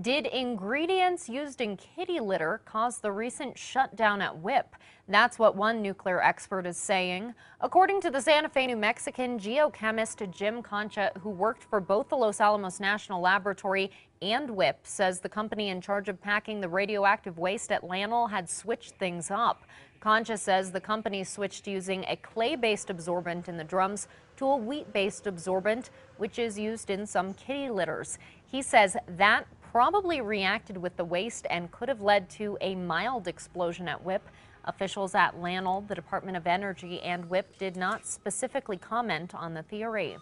Did ingredients used in kitty litter cause the recent shutdown at WIPP? That's what one nuclear expert is saying. According to the Santa Fe, New Mexican geochemist Jim Conca, who worked for both the Los Alamos National Laboratory and WIPP, says the company in charge of packing the radioactive waste at LANL had switched things up. Conca says the company switched using a clay-based absorbent in the drums to a wheat-based absorbent, which is used in some kitty litters. He says that probably reacted with the waste and could have led to a mild explosion at WIPP. Officials at LANL, the Department of Energy, and WIPP did not specifically comment on the theory.